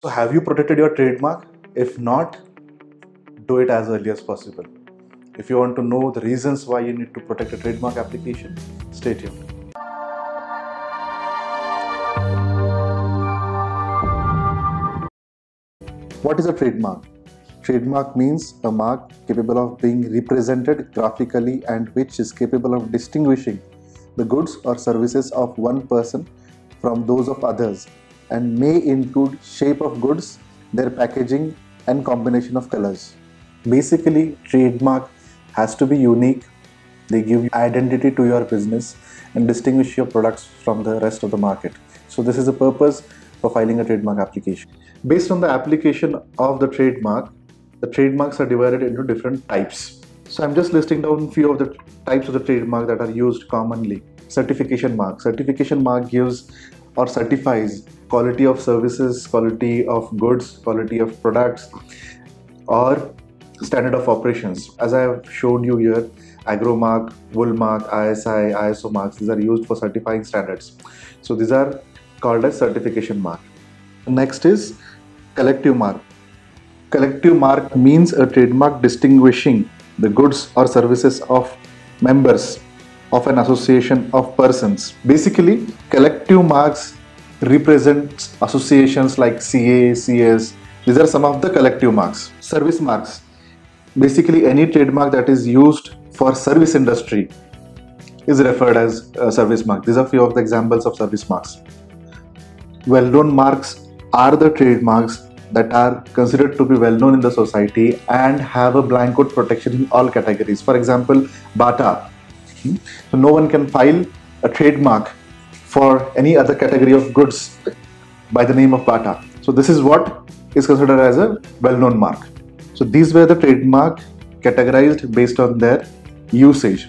So have you protected your trademark? If not, do it as early as possible. If you want to know the reasons why you need to protect a trademark application, stay tuned. What is a trademark? Trademark means a mark capable of being represented graphically and which is capable of distinguishing the goods or services of one person from those of others and may include shape of goods, their packaging and combination of colors. Basically, trademark has to be unique. They give identity to your business and distinguish your products from the rest of the market. So this is the purpose for filing a trademark application. Based on the application of the trademark, the trademarks are divided into different types. So I'm just listing down few of the types of the trademark that are used commonly. Certification mark. Certification mark gives or certifies quality of services, quality of goods, quality of products, or standard of operations. As I have showed you here, Agromark, Woolmark, ISI, ISO marks, these are used for certifying standards. So these are called as certification mark. Next is collective mark. Collective mark means a trademark distinguishing the goods or services of members of an association of persons. Basically, collective marks represent associations like CA, CS. These are some of the collective marks. Service marks. Basically, any trademark that is used for service industry is referred as a service mark. These are few of the examples of service marks. Well-known marks are the trademarks that are considered to be well known in the society and have a blanket protection in all categories. For example, Bata. So no one can file a trademark for any other category of goods by the name of Bata. So this is what is considered as a well-known mark. So these were the trademark categorized based on their usage.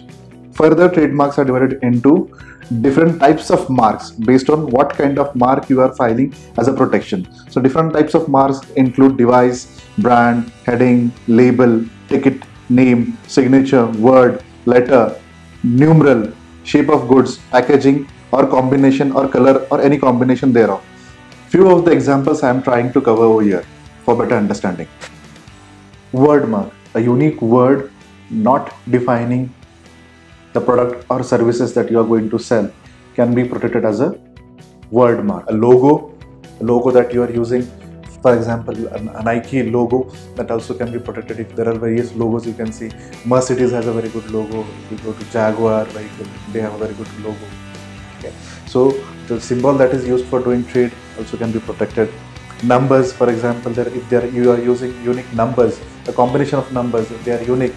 Further, trademarks are divided into different types of marks based on what kind of mark you are filing as a protection. So different types of marks include device, brand, heading, label, ticket, name, signature, word, letter, numeral, shape of goods, packaging or combination or color or any combination thereof. Few of the examples I am trying to cover over here for better understanding. Word mark, a unique word not defining the product or services that you are going to sell can be protected as a word mark. A logo, a logo that you are using, for example, a Nike logo that also can be protected. If there are various logos, you can see Mercedes has a very good logo. If you go to Jaguar vehicle, they have a very good logo. Okay. So the symbol that is used for doing trade also can be protected. Numbers, for example, there if you are using unique numbers, a combination of numbers, if they are unique,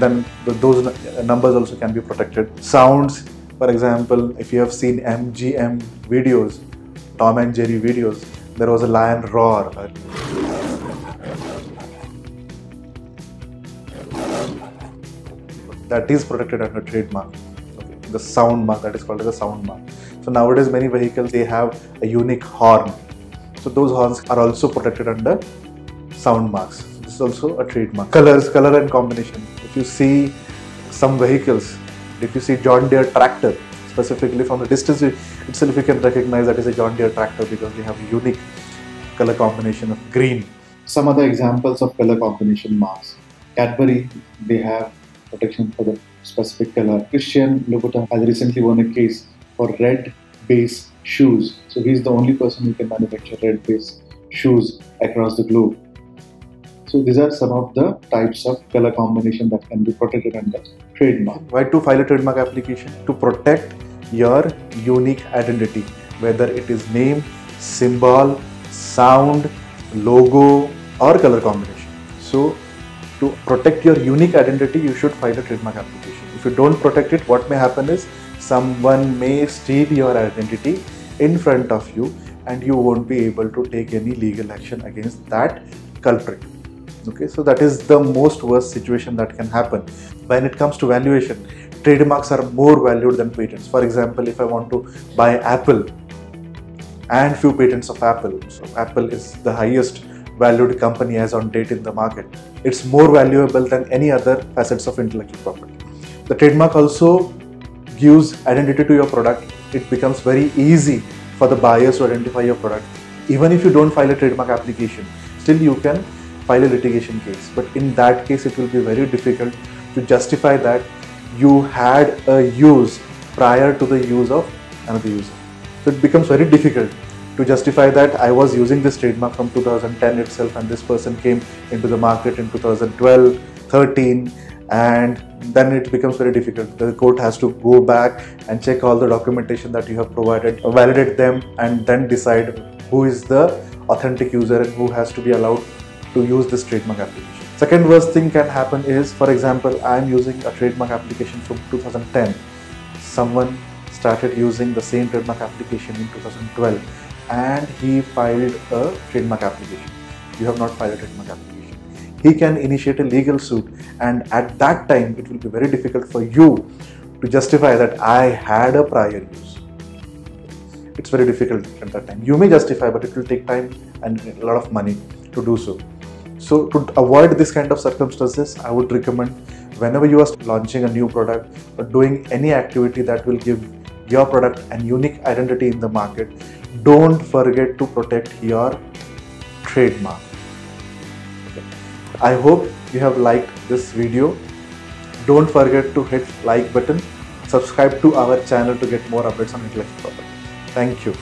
then those numbers also can be protected. Sounds, for example, if you have seen MGM videos, Tom and Jerry videos, there was a lion roar. That is protected under trademark. Okay. The sound mark that is called as a sound mark. So nowadays many vehicles they have a unique horn. So those horns are also protected under sound marks. This is also a trademark. Colors, color and combination If you see some vehicles, if you see John Deere tractor, specifically from the distance itself you can recognize that is a John Deere tractor because they have a unique color combination of green. Some other examples of color combination marks. Cadbury, they have protection for the specific color. Christian Louboutin has recently won a case for red base shoes. So he's the only person who can manufacture red base shoes across the globe. So these are some of the types of color combination that can be protected under trademark. Why to file a trademark application? To protect your unique identity, whether it is name, symbol, sound, logo or color combination. So to protect your unique identity, you should file a trademark application. If you don't protect it, what may happen is someone may steal your identity in front of you and you won't be able to take any legal action against that culprit okay so that is the most worst situation that can happen when it comes to valuation trademarks are more valued than patents. For example if i want to buy apple and few patents of apple so apple is the highest valued company as on date in the market it's more valuable than any other facets of intellectual property. The trademark also gives identity to your product. It becomes very easy for the buyers to identify your product. Even if you don't file a trademark application still you can file a litigation case. But in that case it will be very difficult to justify that you had a use prior to the use of another user so it becomes very difficult to justify that I was using this trademark from 2010 itself and this person came into the market in 2012 13 and then it becomes very difficult. The court has to go back and check all the documentation that you have provided, validate them, and then decide who is the authentic user and who has to be allowed to use this trademark application. Second worst thing can happen is, for example, I am using a trademark application from 2010. Someone started using the same trademark application in 2012 and he filed a trademark application. You have not filed a trademark application he can initiate a legal suit and at that time it will be very difficult for you to justify that I had a prior use. It's very difficult at that time. You may justify but it will take time and a lot of money to do so. So to avoid this kind of circumstances, I would recommend whenever you are launching a new product or doing any activity that will give your product an unique identity in the market, don't forget to protect your trademark. I hope you have liked this video. Don't forget to hit like button, subscribe to our channel to get more updates on intellectual property. Thank you.